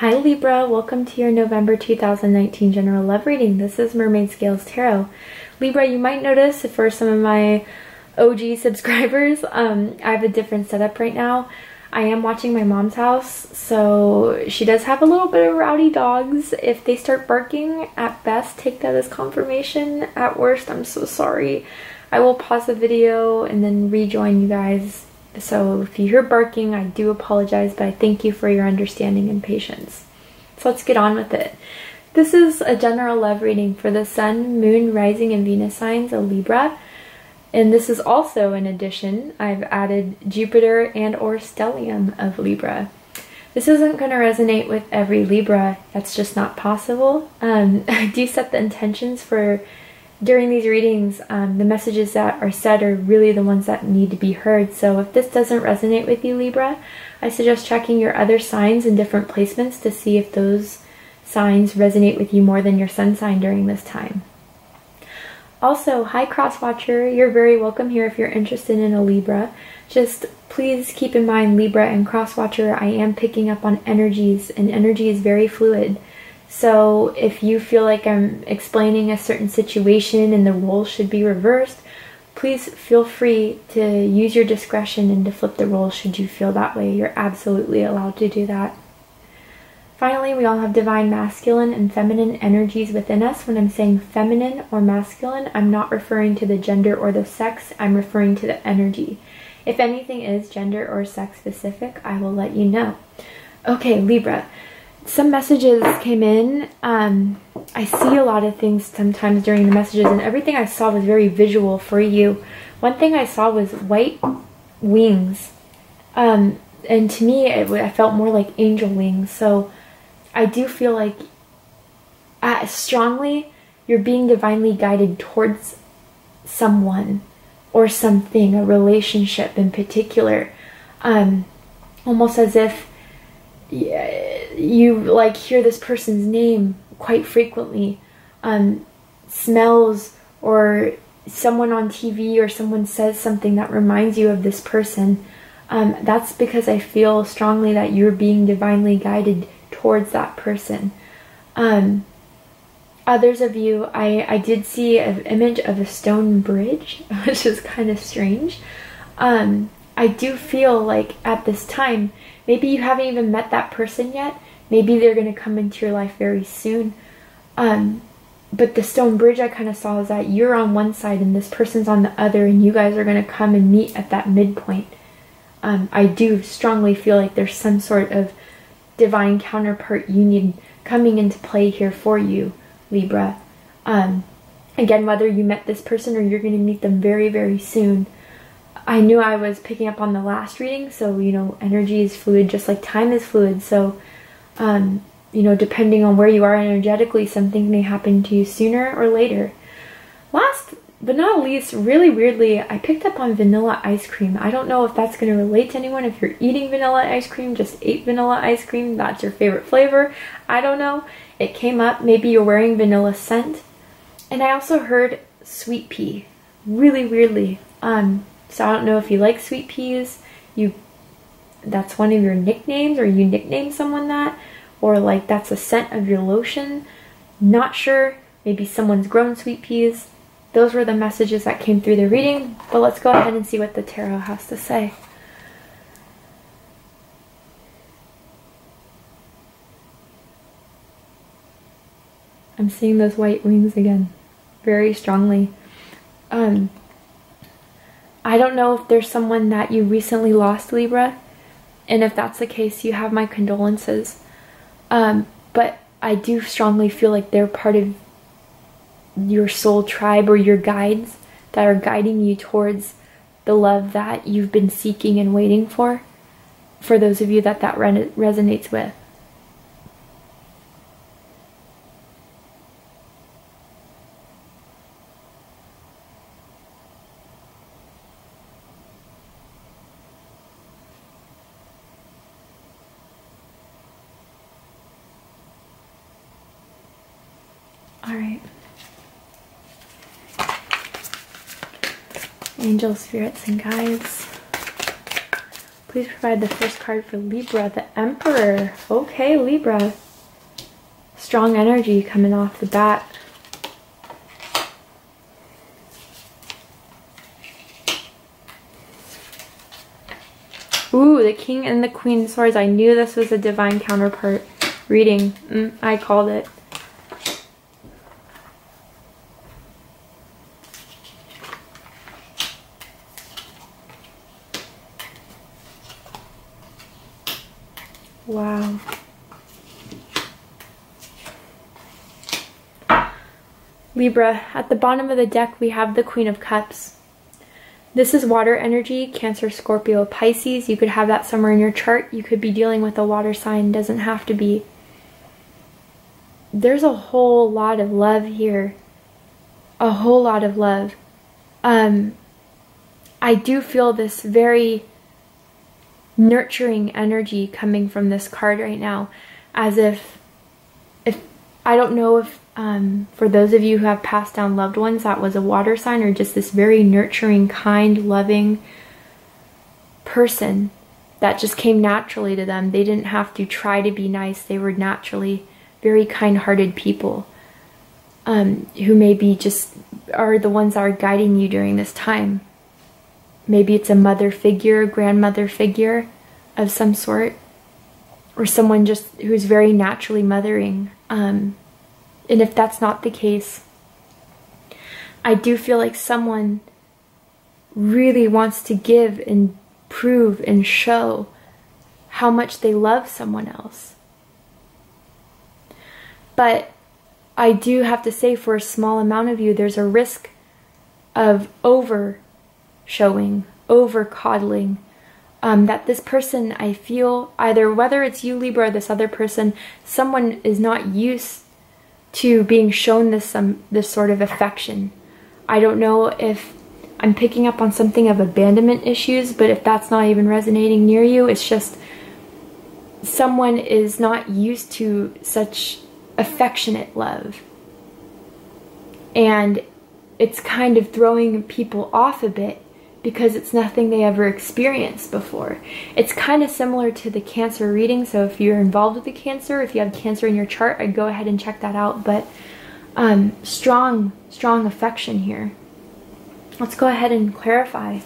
Hi Libra, welcome to your November 2019 general love reading. This is Mermaid Scales Tarot. Libra, you might notice for some of my OG subscribers, um, I have a different setup right now. I am watching my mom's house, so she does have a little bit of rowdy dogs. If they start barking, at best, take that as confirmation. At worst, I'm so sorry. I will pause the video and then rejoin you guys so if you hear barking, I do apologize, but I thank you for your understanding and patience. So let's get on with it. This is a general love reading for the Sun, Moon, Rising, and Venus signs of Libra. And this is also, an addition, I've added Jupiter and or stellium of Libra. This isn't going to resonate with every Libra. That's just not possible. Um, I do set the intentions for during these readings, um, the messages that are said are really the ones that need to be heard. So if this doesn't resonate with you, Libra, I suggest checking your other signs in different placements to see if those signs resonate with you more than your sun sign during this time. Also, hi Crosswatcher, you're very welcome here if you're interested in a Libra. Just please keep in mind, Libra and Crosswatcher, I am picking up on energies, and energy is very fluid. So if you feel like I'm explaining a certain situation and the roles should be reversed, please feel free to use your discretion and to flip the roles should you feel that way. You're absolutely allowed to do that. Finally, we all have divine masculine and feminine energies within us. When I'm saying feminine or masculine, I'm not referring to the gender or the sex, I'm referring to the energy. If anything is gender or sex specific, I will let you know. Okay, Libra some messages came in. Um, I see a lot of things sometimes during the messages, and everything I saw was very visual for you. One thing I saw was white wings. Um, and to me, it, I felt more like angel wings. So I do feel like uh, strongly you're being divinely guided towards someone or something, a relationship in particular. Um, almost as if you like hear this person's name quite frequently, um, smells or someone on TV or someone says something that reminds you of this person. Um, that's because I feel strongly that you're being divinely guided towards that person. Um, others of you, I, I did see an image of a stone bridge, which is kind of strange. Um, I do feel like at this time, maybe you haven't even met that person yet. Maybe they're going to come into your life very soon. Um, but the stone bridge I kind of saw is that you're on one side and this person's on the other, and you guys are going to come and meet at that midpoint. Um, I do strongly feel like there's some sort of divine counterpart union coming into play here for you, Libra. Um, again, whether you met this person or you're going to meet them very, very soon, I knew I was picking up on the last reading, so you know, energy is fluid just like time is fluid. So, um, you know, depending on where you are energetically, something may happen to you sooner or later. Last but not least, really weirdly, I picked up on vanilla ice cream. I don't know if that's going to relate to anyone. If you're eating vanilla ice cream, just ate vanilla ice cream, that's your favorite flavor. I don't know. It came up. Maybe you're wearing vanilla scent. And I also heard sweet pea. Really weirdly. Um, so I don't know if you like sweet peas, you that's one of your nicknames or you nickname someone that or like that's a scent of your lotion. Not sure. Maybe someone's grown sweet peas. Those were the messages that came through the reading, but let's go ahead and see what the tarot has to say. I'm seeing those white wings again very strongly. Um, I don't know if there's someone that you recently lost, Libra, and if that's the case, you have my condolences. Um, but I do strongly feel like they're part of your soul tribe or your guides that are guiding you towards the love that you've been seeking and waiting for. For those of you that that re resonates with. All right. Angel spirits and guides, please provide the first card for Libra, the Emperor. Okay, Libra. Strong energy coming off the bat. Ooh, the King and the Queen of Swords. I knew this was a divine counterpart reading. Mm, I called it. Wow. Libra, at the bottom of the deck we have the Queen of Cups. This is water energy, Cancer, Scorpio, Pisces. You could have that somewhere in your chart. You could be dealing with a water sign, doesn't have to be. There's a whole lot of love here. A whole lot of love. Um, I do feel this very nurturing energy coming from this card right now as if if I don't know if um, for those of you who have passed down loved ones that was a water sign or just this very nurturing kind loving person that just came naturally to them. They didn't have to try to be nice. They were naturally very kind-hearted people um, who maybe just are the ones that are guiding you during this time Maybe it's a mother figure, grandmother figure of some sort, or someone just who's very naturally mothering. Um, and if that's not the case, I do feel like someone really wants to give and prove and show how much they love someone else. But I do have to say, for a small amount of you, there's a risk of over showing, over coddling. Um, that this person, I feel, either whether it's you, Libra, or this other person, someone is not used to being shown this some this sort of affection. I don't know if I'm picking up on something of abandonment issues, but if that's not even resonating near you, it's just someone is not used to such affectionate love. And it's kind of throwing people off a bit because it's nothing they ever experienced before. It's kind of similar to the cancer reading, so if you're involved with the cancer, if you have cancer in your chart, I'd go ahead and check that out, but um, strong, strong affection here. Let's go ahead and clarify.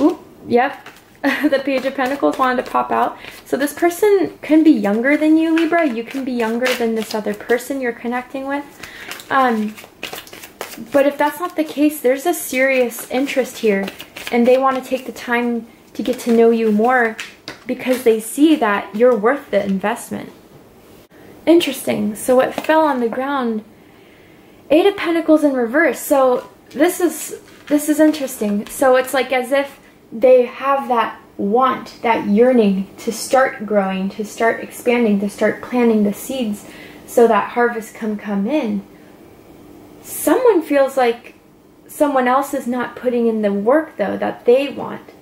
Oop, yep, the Page of Pentacles wanted to pop out. So this person can be younger than you, Libra. You can be younger than this other person you're connecting with. Um, but if that's not the case, there's a serious interest here. And they want to take the time to get to know you more because they see that you're worth the investment. Interesting. So what fell on the ground, Eight of Pentacles in reverse. So this is this is interesting. So it's like as if they have that want, that yearning to start growing, to start expanding, to start planting the seeds so that harvest can come in. Someone feels like someone else is not putting in the work though that they want.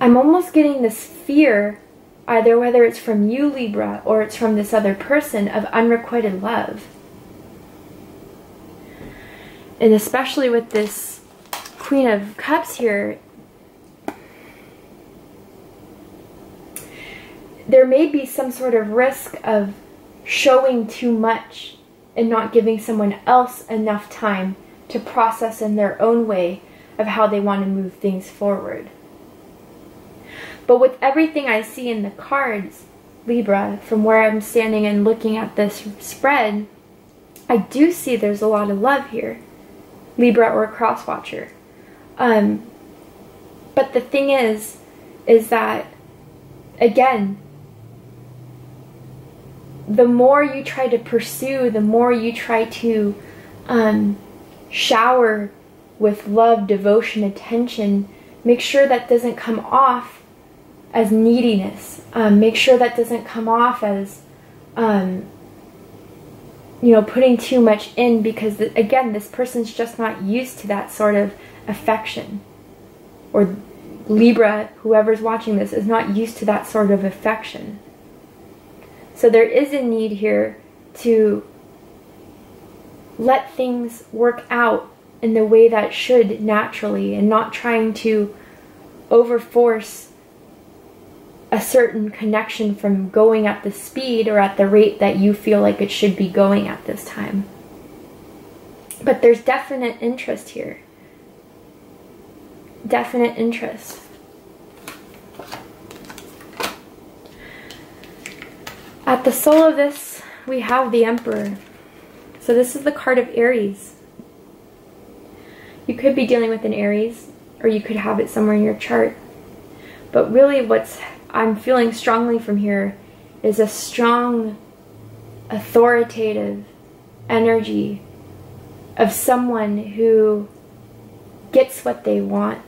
I'm almost getting this fear, either whether it's from you, Libra, or it's from this other person, of unrequited love. And especially with this Queen of Cups here, there may be some sort of risk of showing too much and not giving someone else enough time to process in their own way of how they want to move things forward. But with everything I see in the cards, Libra, from where I'm standing and looking at this spread, I do see there's a lot of love here. Libra or Crosswatcher. Um, but the thing is, is that, again, the more you try to pursue, the more you try to um, shower with love, devotion, attention, make sure that doesn't come off as neediness. Um, make sure that doesn't come off as, um, you know, putting too much in because, again, this person's just not used to that sort of affection. Or Libra, whoever's watching this, is not used to that sort of affection. So there is a need here to let things work out in the way that should naturally and not trying to overforce a certain connection from going at the speed or at the rate that you feel like it should be going at this time. But there's definite interest here. Definite interest. At the soul of this, we have the Emperor. So this is the card of Aries. You could be dealing with an Aries, or you could have it somewhere in your chart. But really what's I'm feeling strongly from here is a strong, authoritative energy of someone who gets what they want,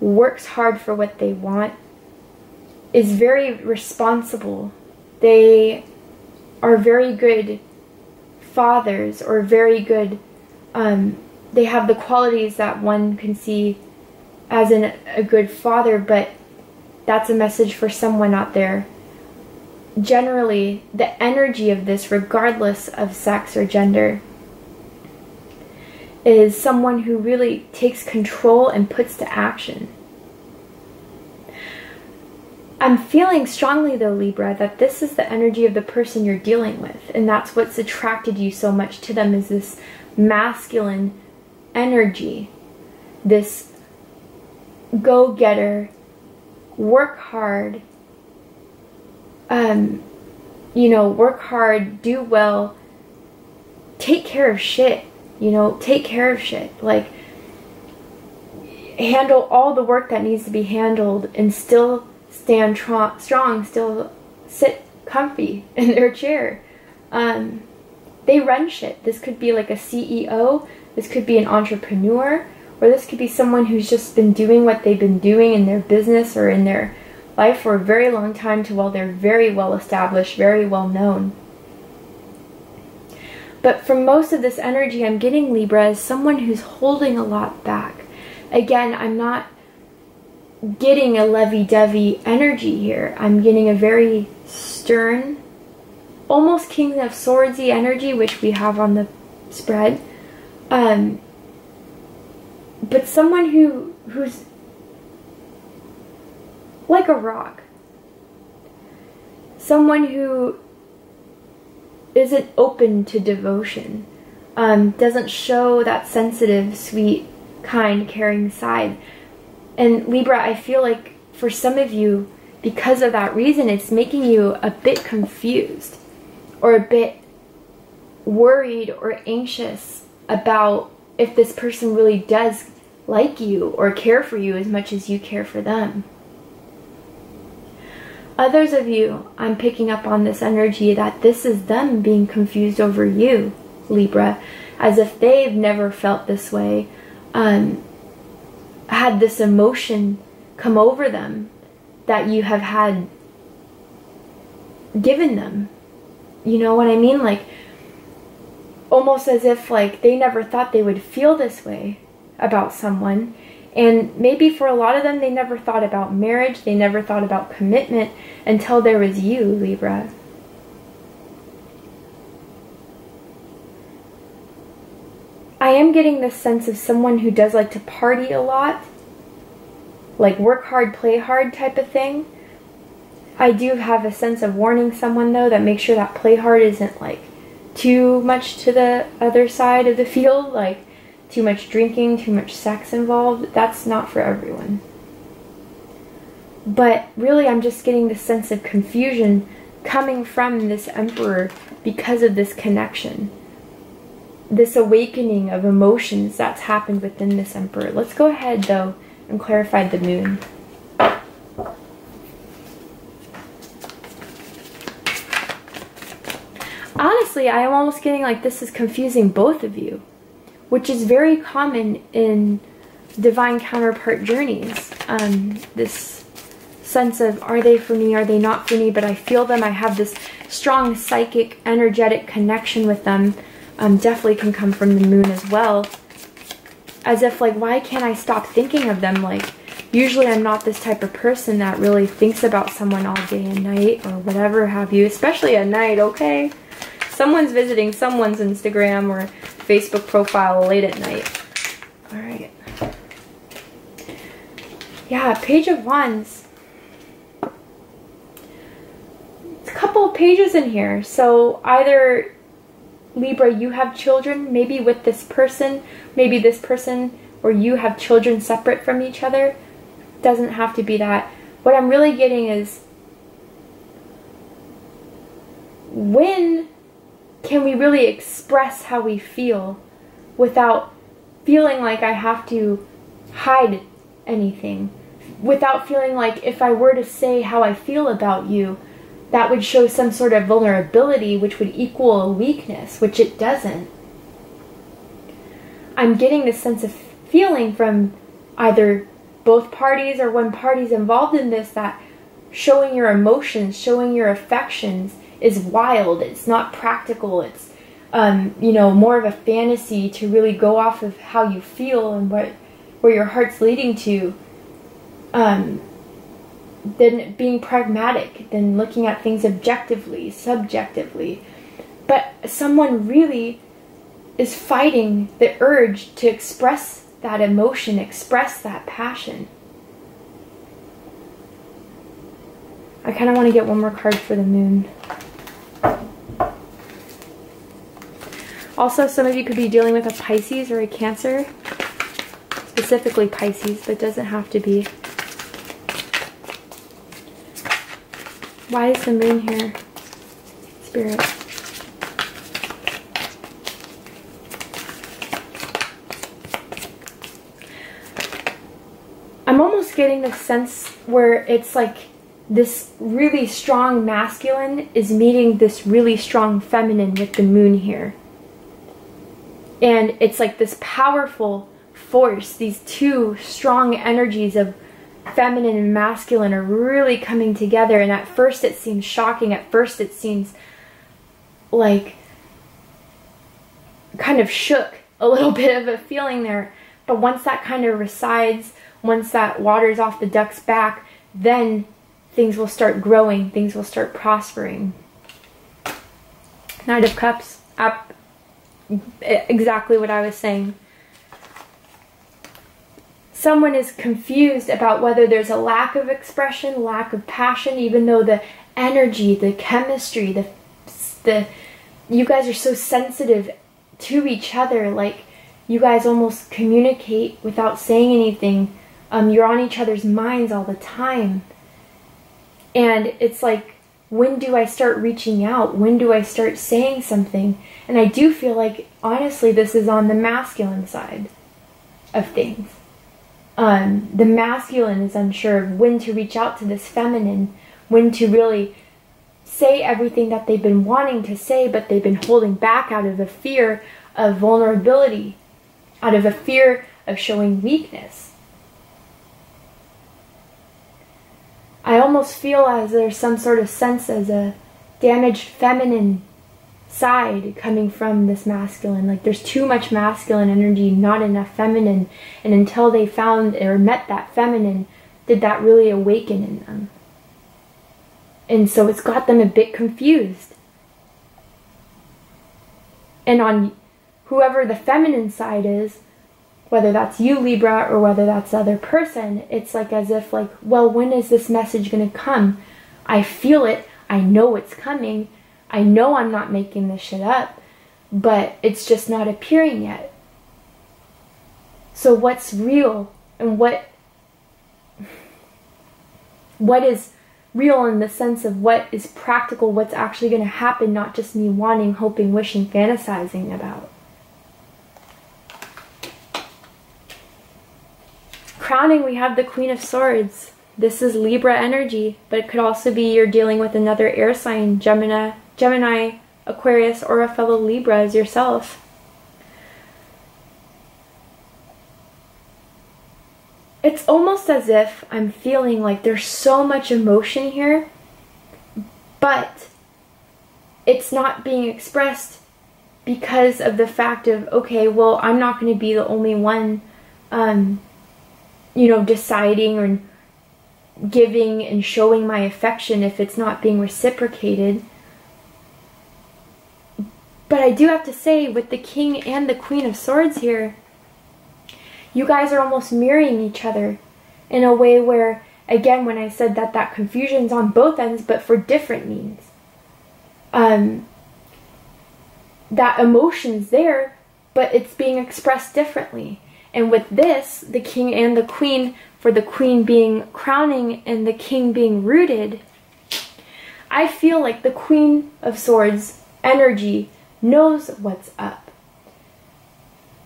works hard for what they want, is very responsible. They are very good fathers or very good, um, they have the qualities that one can see as a good father, but that's a message for someone out there. Generally, the energy of this, regardless of sex or gender, is someone who really takes control and puts to action. I'm feeling strongly though, Libra, that this is the energy of the person you're dealing with. And that's what's attracted you so much to them is this masculine energy. This go-getter, work hard, um, you know, work hard, do well, take care of shit, you know, take care of shit. Like, handle all the work that needs to be handled and still stand strong, still sit comfy in their chair. Um, they run shit. This could be like a CEO, this could be an entrepreneur, or this could be someone who's just been doing what they've been doing in their business or in their life for a very long time to while they're very well established, very well known. But from most of this energy I'm getting, Libra, is someone who's holding a lot back. Again, I'm not getting a lovey-dovey energy here. I'm getting a very stern, almost King of Swordsy energy, which we have on the spread. Um, but someone who who's like a rock. Someone who isn't open to devotion, um, doesn't show that sensitive, sweet, kind, caring side. And Libra, I feel like for some of you, because of that reason, it's making you a bit confused or a bit worried or anxious about if this person really does like you or care for you as much as you care for them. Others of you, I'm picking up on this energy that this is them being confused over you, Libra, as if they've never felt this way, um, had this emotion come over them that you have had given them. You know what I mean? Like, almost as if like they never thought they would feel this way about someone. And maybe for a lot of them, they never thought about marriage, they never thought about commitment until there was you, Libra. I am getting this sense of someone who does like to party a lot, like work hard, play hard type of thing. I do have a sense of warning someone though that make sure that play hard isn't like too much to the other side of the field, like too much drinking, too much sex involved, that's not for everyone. But really, I'm just getting this sense of confusion coming from this emperor because of this connection. This awakening of emotions that's happened within this emperor. Let's go ahead, though, and clarify the moon. Honestly, I am almost getting like this is confusing both of you which is very common in divine counterpart journeys. Um, this sense of are they for me, are they not for me, but I feel them, I have this strong psychic, energetic connection with them. Um, definitely can come from the moon as well. As if like, why can't I stop thinking of them? Like, usually I'm not this type of person that really thinks about someone all day and night or whatever have you, especially at night, okay? Someone's visiting someone's Instagram or Facebook profile late at night. All right. Yeah, Page of Wands. It's a couple of pages in here. So either Libra, you have children, maybe with this person, maybe this person or you have children separate from each other. Doesn't have to be that. What I'm really getting is when can we really express how we feel without feeling like I have to hide anything? Without feeling like if I were to say how I feel about you, that would show some sort of vulnerability which would equal a weakness, which it doesn't. I'm getting this sense of feeling from either both parties or one party's involved in this that showing your emotions, showing your affections is wild. It's not practical. It's um, you know more of a fantasy to really go off of how you feel and what where your heart's leading to. Um, than being pragmatic, than looking at things objectively, subjectively. But someone really is fighting the urge to express that emotion, express that passion. I kind of want to get one more card for the moon. Also, some of you could be dealing with a Pisces or a Cancer, specifically Pisces, but doesn't have to be. Why is the moon here? Spirit. I'm almost getting the sense where it's like this really strong masculine is meeting this really strong feminine with the moon here. And it's like this powerful force, these two strong energies of feminine and masculine are really coming together. And at first it seems shocking. At first it seems like kind of shook, a little bit of a feeling there. But once that kind of resides, once that water's off the duck's back, then things will start growing, things will start prospering. Knight of Cups, up, exactly what I was saying someone is confused about whether there's a lack of expression, lack of passion, even though the energy, the chemistry, the the you guys are so sensitive to each other, like you guys almost communicate without saying anything. Um, you're on each other's minds all the time. And it's like, when do I start reaching out? When do I start saying something? And I do feel like, honestly, this is on the masculine side of things um, the masculine is unsure of when to reach out to this feminine, when to really say everything that they've been wanting to say, but they've been holding back out of a fear of vulnerability, out of a fear of showing weakness. I almost feel as there's some sort of sense as a damaged feminine side coming from this masculine. Like there's too much masculine energy, not enough feminine. And until they found or met that feminine, did that really awaken in them. And so it's got them a bit confused. And on whoever the feminine side is, whether that's you Libra or whether that's the other person, it's like as if like, well, when is this message going to come? I feel it. I know it's coming I know I'm not making this shit up, but it's just not appearing yet. So what's real and what what is real in the sense of what is practical, what's actually going to happen, not just me wanting, hoping, wishing, fantasizing about. Crowning, we have the Queen of Swords. This is Libra energy, but it could also be you're dealing with another air sign, Gemini, Gemini, Aquarius, or a fellow Libra as yourself. It's almost as if I'm feeling like there's so much emotion here, but it's not being expressed because of the fact of, okay, well, I'm not going to be the only one, um, you know, deciding or giving and showing my affection if it's not being reciprocated But I do have to say, with the King and the Queen of Swords here, you guys are almost mirroring each other in a way where, again, when I said that that confusion's on both ends, but for different means. Um, that emotion's there, but it's being expressed differently. And with this, the king and the queen, for the queen being crowning and the king being rooted, I feel like the queen of swords energy knows what's up.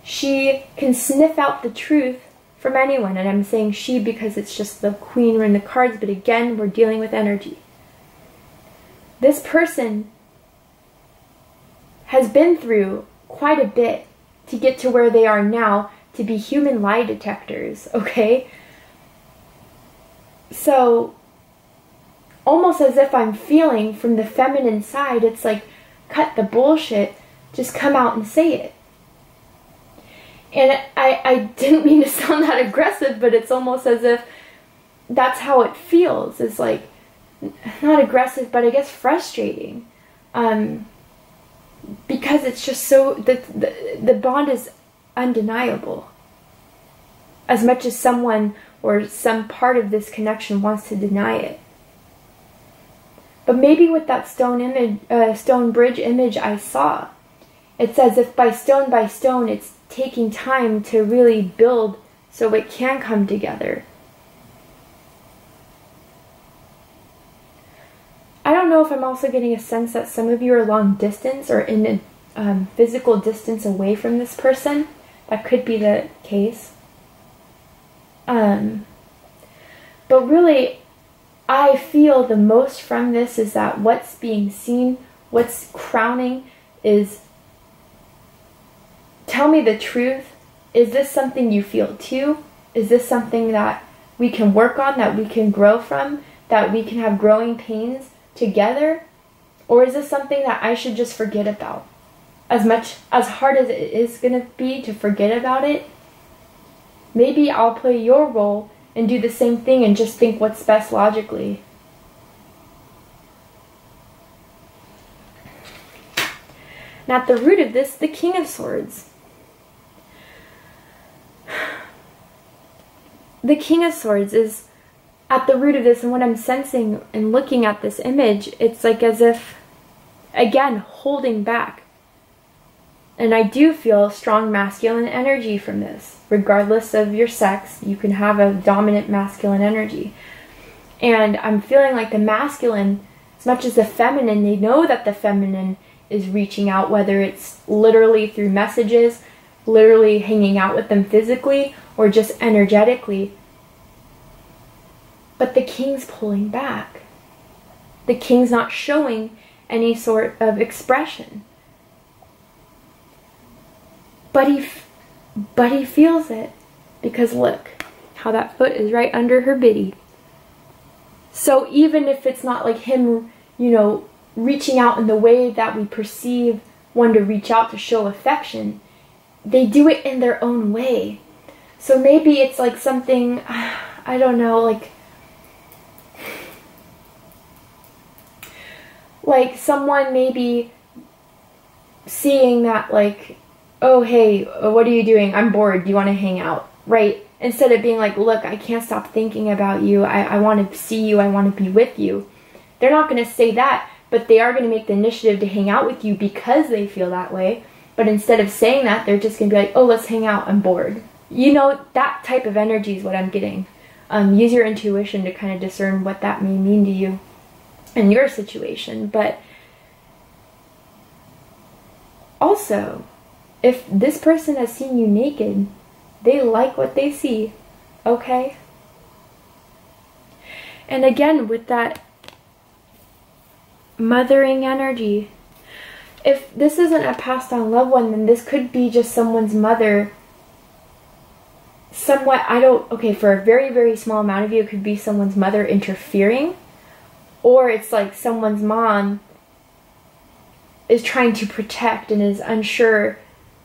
She can sniff out the truth from anyone, and I'm saying she because it's just the queen in the cards, but again, we're dealing with energy. This person has been through quite a bit to get to where they are now to be human lie detectors, okay? So, almost as if I'm feeling from the feminine side, it's like, cut the bullshit, just come out and say it. And I, I didn't mean to sound that aggressive, but it's almost as if that's how it feels. It's like, not aggressive, but I guess frustrating. Um, because it's just so, the, the, the bond is undeniable. As much as someone or some part of this connection wants to deny it. But maybe with that stone image, uh, stone bridge image I saw, it's as if by stone by stone, it's taking time to really build so it can come together. I don't know if I'm also getting a sense that some of you are long distance or in a um, physical distance away from this person. That could be the case. Um, but really, I feel the most from this is that what's being seen, what's crowning, is tell me the truth. Is this something you feel too? Is this something that we can work on, that we can grow from, that we can have growing pains together? Or is this something that I should just forget about? As much as hard as it is going to be to forget about it, maybe I'll play your role and do the same thing and just think what's best logically. Now, at the root of this, the King of Swords. The King of Swords is at the root of this, and what I'm sensing and looking at this image, it's like as if, again, holding back. And I do feel strong masculine energy from this. Regardless of your sex, you can have a dominant masculine energy. And I'm feeling like the masculine, as much as the feminine, they know that the feminine is reaching out, whether it's literally through messages, literally hanging out with them physically, or just energetically. But the king's pulling back. The king's not showing any sort of expression but he but he feels it because look how that foot is right under her biddy. So even if it's not like him you know reaching out in the way that we perceive one to reach out to show affection they do it in their own way. So maybe it's like something i don't know like like someone maybe seeing that like oh, hey, uh, what are you doing? I'm bored. Do you want to hang out? Right? Instead of being like, look, I can't stop thinking about you. I, I want to see you. I want to be with you. They're not going to say that, but they are going to make the initiative to hang out with you because they feel that way. But instead of saying that, they're just going to be like, oh, let's hang out. I'm bored. You know, that type of energy is what I'm getting. Um, use your intuition to kind of discern what that may mean to you in your situation. But also, if this person has seen you naked, they like what they see, okay? And again, with that mothering energy, if this isn't a passed on loved one, then this could be just someone's mother. Somewhat, I don't, okay, for a very, very small amount of you, it could be someone's mother interfering. Or it's like someone's mom is trying to protect and is unsure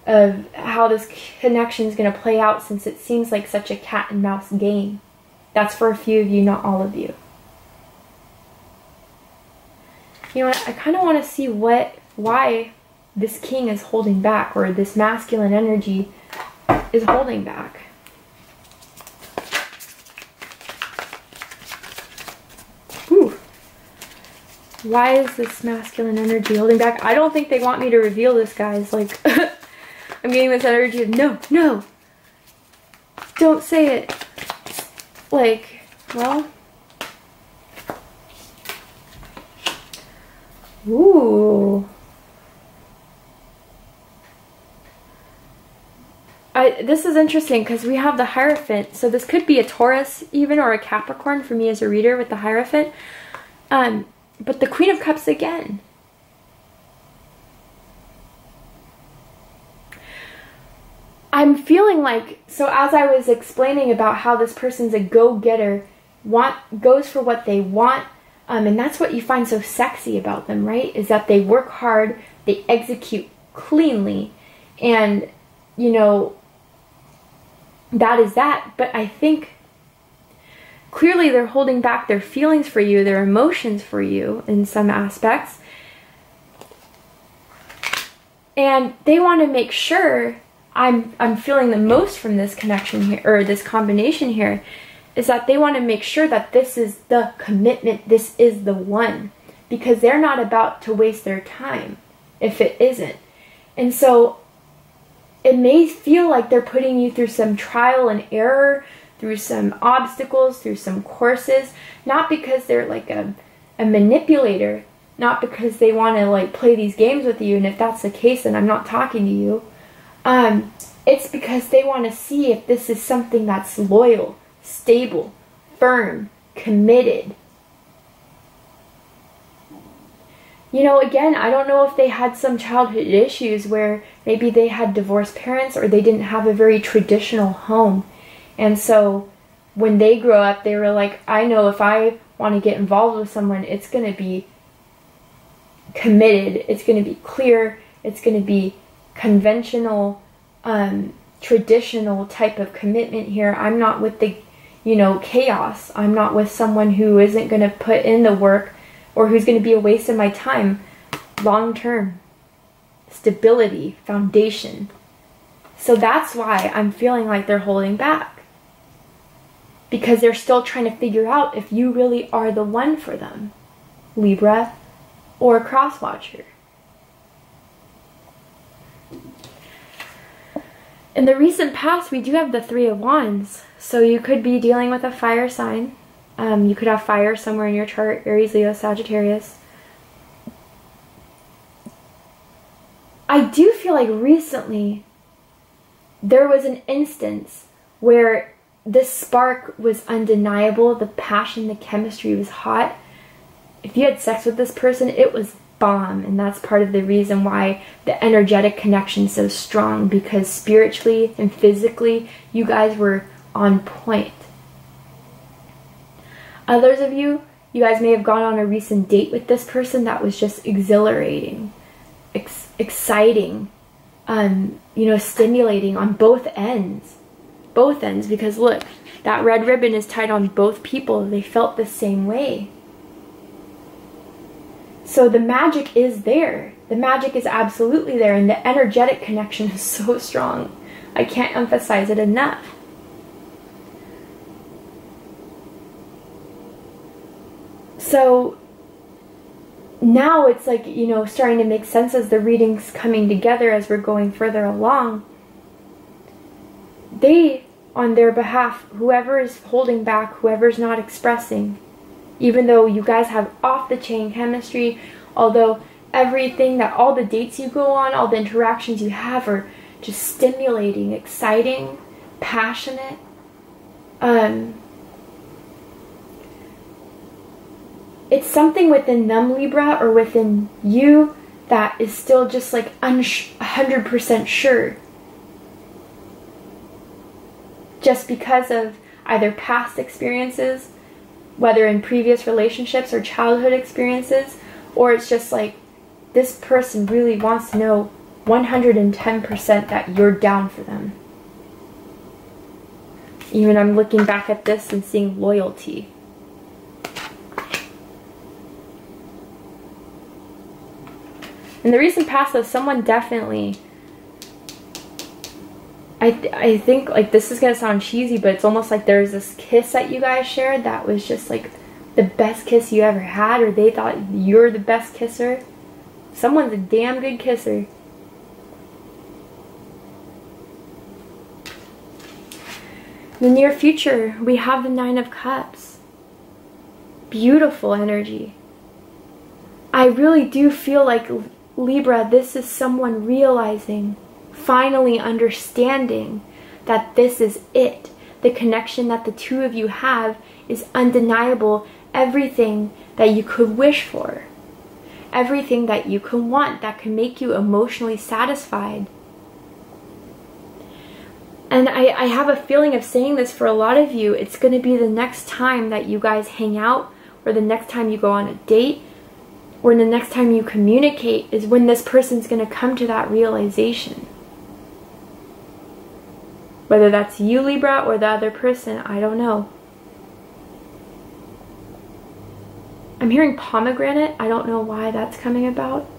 of how this connection is going to play out since it seems like such a cat and mouse game. That's for a few of you, not all of you. You know what? I kind of want to see what, why this king is holding back or this masculine energy is holding back. Why is this masculine energy holding back? I don't think they want me to reveal this, guys. Like, I'm getting this energy of no, no, don't say it. Like, well, ooh. I, this is interesting because we have the Hierophant. So this could be a Taurus even or a Capricorn for me as a reader with the Hierophant. Um, but the Queen of Cups again. I'm feeling like so as I was explaining about how this person's a go-getter, want goes for what they want, um, and that's what you find so sexy about them, right? Is that they work hard, they execute cleanly, and you know that is that. But I think clearly they're holding back their feelings for you, their emotions for you in some aspects. And they want to make sure I'm I'm feeling the most from this connection here or this combination here is that they want to make sure that this is the commitment, this is the one because they're not about to waste their time if it isn't. And so it may feel like they're putting you through some trial and error, through some obstacles, through some courses, not because they're like a, a manipulator, not because they want to like play these games with you. And if that's the case, then I'm not talking to you. Um, it's because they want to see if this is something that's loyal, stable, firm, committed. You know, again, I don't know if they had some childhood issues where maybe they had divorced parents or they didn't have a very traditional home. And so when they grow up, they were like, I know if I want to get involved with someone, it's going to be committed, it's going to be clear, it's going to be conventional, um, traditional type of commitment here. I'm not with the, you know, chaos. I'm not with someone who isn't going to put in the work or who's going to be a waste of my time long term. Stability, foundation. So that's why I'm feeling like they're holding back. Because they're still trying to figure out if you really are the one for them, Libra or Crosswatcher. In the recent past, we do have the Three of Wands. So you could be dealing with a fire sign. Um, you could have fire somewhere in your chart, Aries, Leo, Sagittarius. I do feel like recently there was an instance where this spark was undeniable, the passion, the chemistry was hot. If you had sex with this person, it was bomb and that's part of the reason why the energetic connection is so strong because spiritually and physically you guys were on point. Others of you you guys may have gone on a recent date with this person that was just exhilarating ex exciting um, you know stimulating on both ends. Both ends because look that red ribbon is tied on both people. They felt the same way so the magic is there. The magic is absolutely there, and the energetic connection is so strong. I can't emphasize it enough. So now it's like, you know, starting to make sense as the readings coming together as we're going further along. They, on their behalf, whoever is holding back, whoever's not expressing, even though you guys have off the chain chemistry, although everything that all the dates you go on, all the interactions you have are just stimulating, exciting, passionate. Um, it's something within them, Libra, or within you that is still just like 100% sure. Just because of either past experiences whether in previous relationships or childhood experiences, or it's just like this person really wants to know 110% that you're down for them. Even I'm looking back at this and seeing loyalty. In the recent past, though, someone definitely. I, th- I think like this is gonna sound cheesy, but it's almost like there's this kiss that you guys shared that was just like the best kiss you ever had, or they thought you're the best kisser. Someone's a damn good kisser. In the near future, we have the Nine of Cups. Beautiful energy. I really do feel like Libra, this is someone realizing, finally understanding that this is it. The connection that the two of you have is undeniable. Everything that you could wish for, everything that you can want that can make you emotionally satisfied. And I, I have a feeling of saying this for a lot of you, it's going to be the next time that you guys hang out, or the next time you go on a date, or the next time you communicate, is when this person's going to come to that realization. Whether that's you, Libra, or the other person, I don't know. I'm hearing pomegranate. I don't know why that's coming about.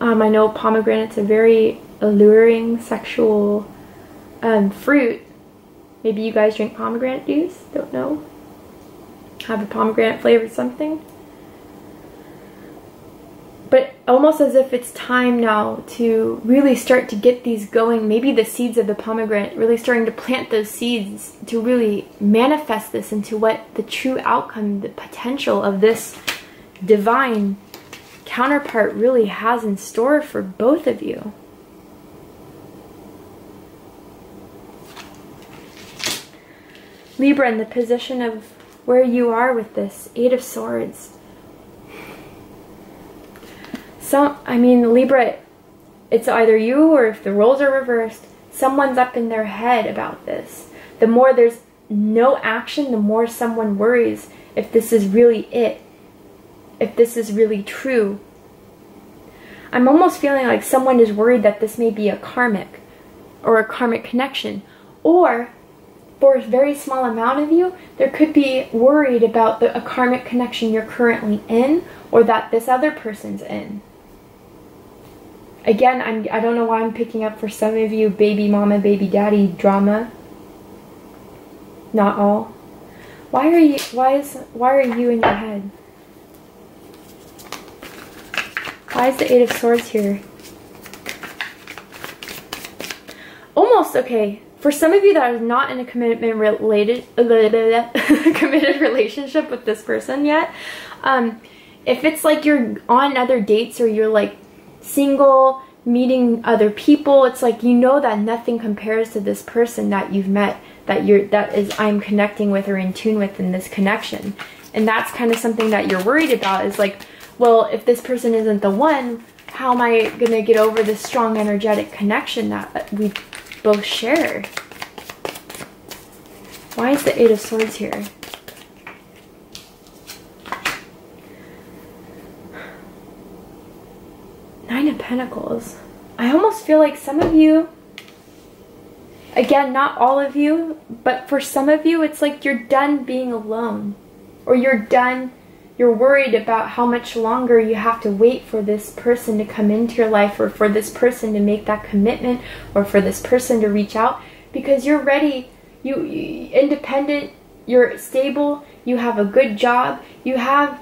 Um, I know pomegranate's a very alluring sexual um, fruit. Maybe you guys drink pomegranate juice. Don't know. Have a pomegranate flavored something. Almost as if it's time now to really start to get these going. Maybe the seeds of the pomegranate, really starting to plant those seeds to really manifest this into what the true outcome, the potential of this divine counterpart really has in store for both of you. Libra, in the position of where you are with this Eight of Swords. Some, I mean, Libra, it's either you or if the roles are reversed, someone's up in their head about this. The more there's no action, the more someone worries if this is really it, if this is really true. I'm almost feeling like someone is worried that this may be a karmic or a karmic connection, or for a very small amount of you, there could be worried about the, a karmic connection you're currently in or that this other person's in. Again, I'm, I don't know why I'm picking up for some of you baby mama, baby daddy drama. Not all. Why are you, why is, why are you in your head? Why is the Eight of Swords here? Almost, okay, for some of you that are not in a commitment related committed relationship with this person yet, um, if it's like you're on other dates or you're like single, meeting other people, it's like you know that nothing compares to this person that you've met that you're that is I'm connecting with or in tune with in this connection. And that's kind of something that you're worried about is like, well, if this person isn't the one, how am I going to get over this strong energetic connection that we both share. Why is the Eight of Swords here? Nine of Pentacles. I almost feel like some of you, again, not all of you, but for some of you, it's like you're done being alone. Or you're done, you're worried about how much longer you have to wait for this person to come into your life or for this person to make that commitment or for this person to reach out because you're ready you, you independent you're stable you have a good job you have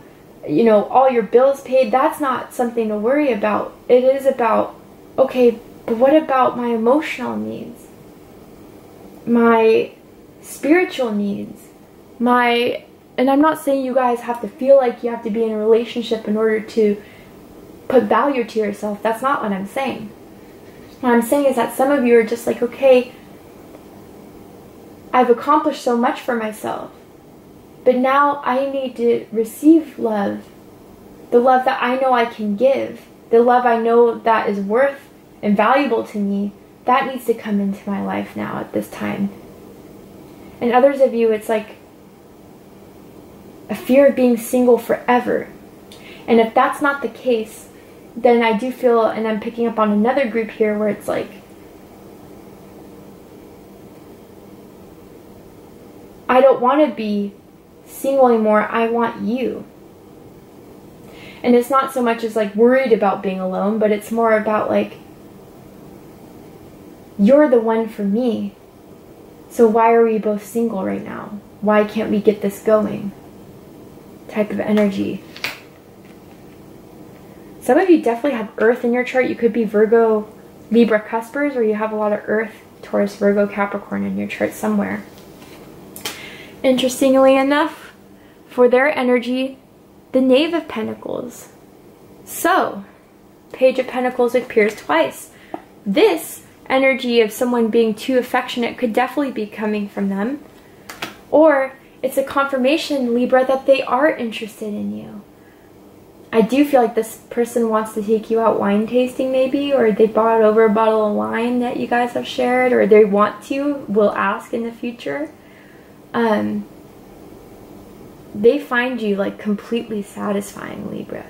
you know all your bills paid that's not something to worry about. It is about okay but what about my emotional needs? My spiritual needs? My and i'm not saying you guys have to feel like you have to be in a relationship in order to put value to yourself. That's not what i'm saying. What i'm saying is that some of you are just like okay I've accomplished so much for myself. But now I need to receive love. The love that I know I can give. The love I know that is worth and valuable to me. That needs to come into my life now at this time. And others of you, it's like a fear of being single forever. And if that's not the case, then I do feel, and I'm picking up on another group here where it's like, I don't want to be single anymore. I want you. And it's not so much as like worried about being alone, but it's more about like, you're the one for me. So why are we both single right now? Why can't we get this going? Type of energy. Some of you definitely have Earth in your chart. You could be Virgo, Libra cuspers, or you have a lot of Earth, Taurus, Virgo, Capricorn in your chart somewhere. Interestingly enough, for their energy, the Knave of Pentacles. So, Page of Pentacles appears twice. This energy of someone being too affectionate could definitely be coming from them. Or it's a confirmation, Libra, that they are interested in you. I do feel like this person wants to take you out wine tasting maybe, or they brought over a bottle of wine that you guys have shared, or they want to, will ask in the future. Um, they find you like completely satisfying, Libra.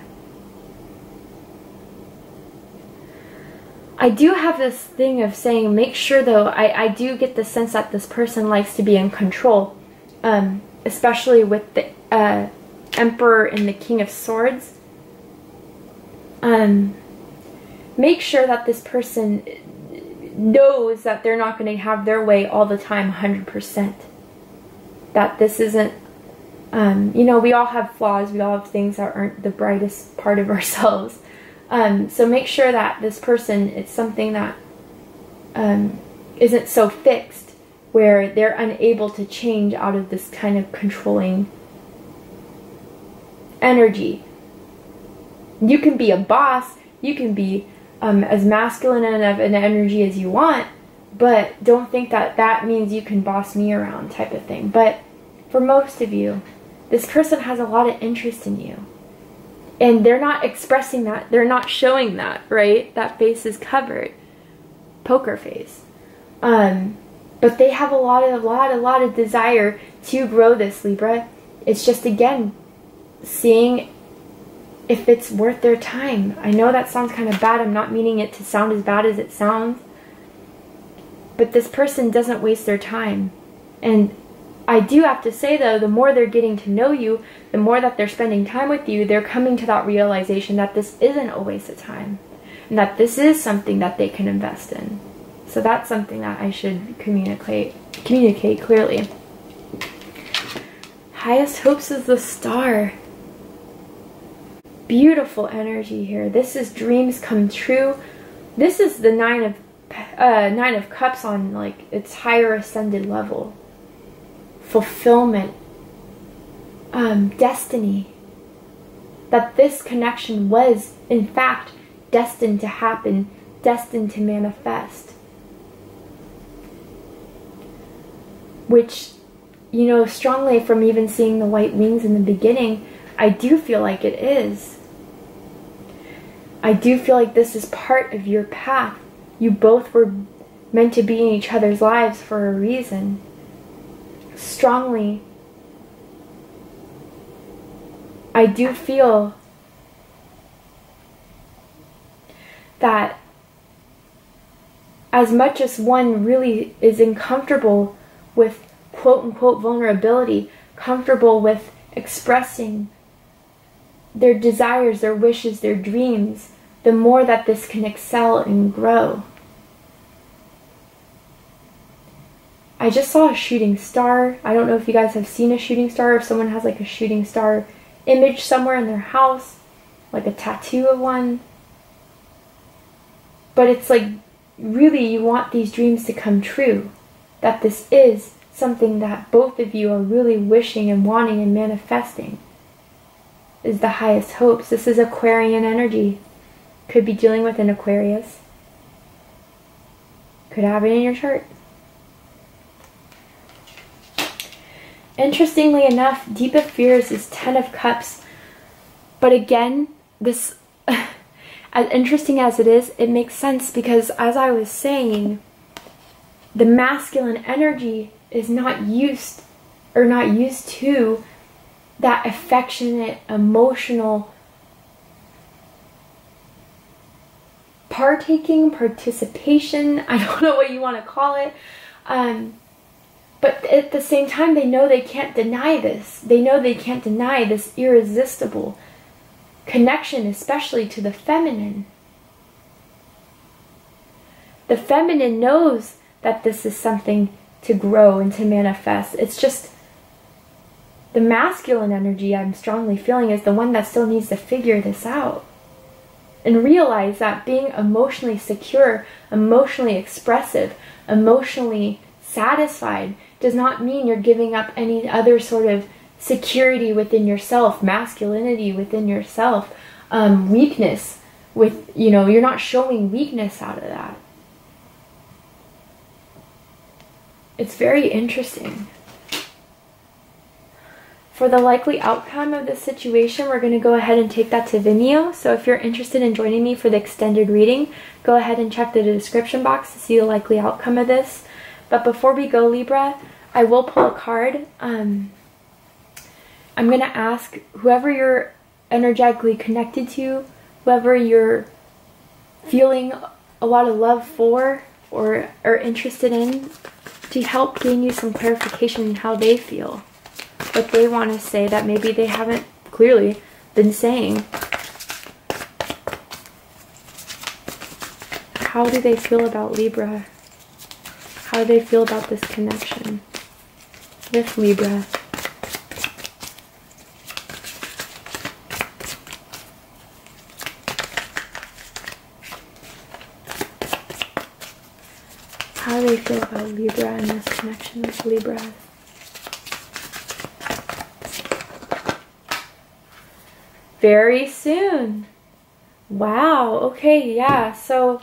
I do have this thing of saying, make sure though, I, I do get the sense that this person likes to be in control, um, especially with the uh, Emperor and the King of Swords um, make sure that this person knows that they're not going to have their way all the time 100%. That this isn't, um, you know, we all have flaws, we all have things that aren't the brightest part of ourselves. Um, so make sure that this person, it's something that um, not so fixed where they're unable to change out of this kind of controlling energy you can be a boss, you can be um, as masculine and of an energy as you want, but don't think that that means you can boss me around type of thing. But for most of you, this person has a lot of interest in you. And they're not expressing that. They're not showing that, right? That face is covered. Poker face. Um, but they have a lot of, a lot, a lot of desire to grow this, Libra. It's just, again, seeing if it's worth their time. I know that sounds kind of bad. I'm not meaning it to sound as bad as it sounds. But this person doesn't waste their time. And I do have to say though, the more they're getting to know you, the more that they're spending time with you, they're coming to that realization that this isn't a waste of time. And that this is something that they can invest in. So that's something that I should communicate communicate clearly. Highest hopes is the star beautiful energy here. This is dreams come true. This is the nine of uh, nine of cups on like its higher ascended level. Fulfillment, um, destiny. That this connection was in fact destined to happen, destined to manifest. Which, you know, strongly from even seeing the white wings in the beginning, I do feel like it is. I do feel like this is part of your path. You both were meant to be in each other's lives for a reason. Strongly, I do feel that as much as one really is uncomfortable with quote unquote vulnerability, comfortable with expressing their desires, their wishes, their dreams, the more that this can excel and grow. I just saw a shooting star. I don't know if you guys have seen a shooting star, if someone has like a shooting star image somewhere in their house, like a tattoo of one. But it's like really you want these dreams to come true. That this is something that both of you are really wishing and wanting and manifesting is the highest hopes. This is Aquarian energy. Could be dealing with an Aquarius. Could have it in your chart. Interestingly enough, Deep of Fears is Ten of Cups. But again, this, as interesting as it is, it makes sense because as I was saying, the masculine energy is not used or not used to that affectionate, emotional, partaking, participation. I don't know what you want to call it. Um, but at the same time, they know they can't deny this. They know they can't deny this irresistible connection, especially to the feminine. The feminine knows that this is something to grow and to manifest. It's just the masculine energy I'm strongly feeling is the one that still needs to figure this out. And realize that being emotionally secure, emotionally expressive, emotionally satisfied does not mean you're giving up any other sort of security within yourself, masculinity within yourself, um, weakness with, you know, you're not showing weakness out of that. It's very interesting. For the likely outcome of this situation, we're going to go ahead and take that to Vimeo. So if you're interested in joining me for the extended reading, go ahead and check the description box to see the likely outcome of this. But before we go, Libra, I will pull a card. Um, I'm going to ask whoever you're energetically connected to, whoever you're feeling a lot of love for or are interested in, to help gain you some clarification in how they feel. What they want to say that maybe they haven't clearly been saying. How do they feel about Libra? How do they feel about this connection with Libra? How do they feel about Libra and this connection with Libra? Very soon. Wow, okay, yeah, so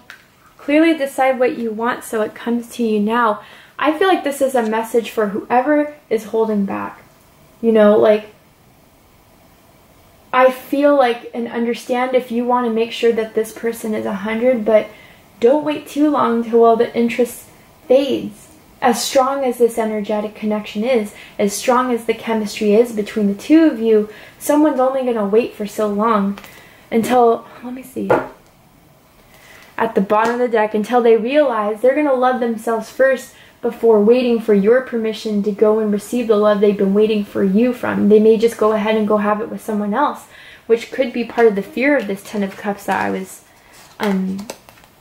Clearly decide what you want so it comes to you now. I feel like this is a message for whoever is holding back. You know, like, I feel like and understand if you want to make sure that this person is a 100, but don't wait too long till all the interest fades. As strong as this energetic connection is, as strong as the chemistry is between the two of you, someone's only going to wait for so long until, let me see, at the bottom of the deck until they realize they're going to love themselves first before waiting for your permission to go and receive the love they've been waiting for you from. They may just go ahead and go have it with someone else, which could be part of the fear of this Ten of Cups that I was um,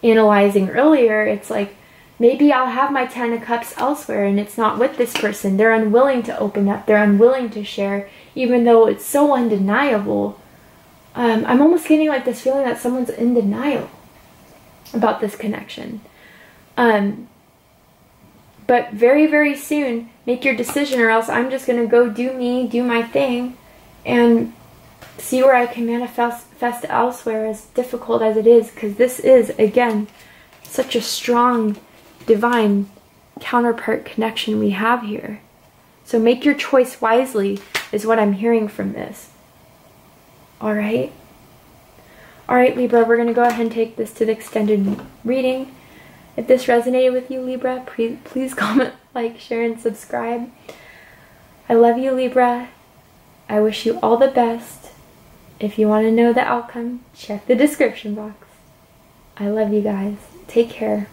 analyzing earlier. It's like, maybe I'll have my Ten of Cups elsewhere and it's not with this person. They're unwilling to open up. They're unwilling to share, even though it's so undeniable. Um, I'm almost getting like this feeling that someone's in denial about this connection. Um, but very, very soon, make your decision, or else I'm just going to go do me, do my thing, and see where I can manifest elsewhere, as difficult as it is, because this is, again, such a strong, divine counterpart connection we have here. So make your choice wisely, is what I'm hearing from this. All right? All right, Libra, we're going to go ahead and take this to the extended reading. If this resonated with you, Libra, please, please comment, like, share, and subscribe. I love you, Libra. I wish you all the best. If you want to know the outcome, check the description box. I love you guys. Take care.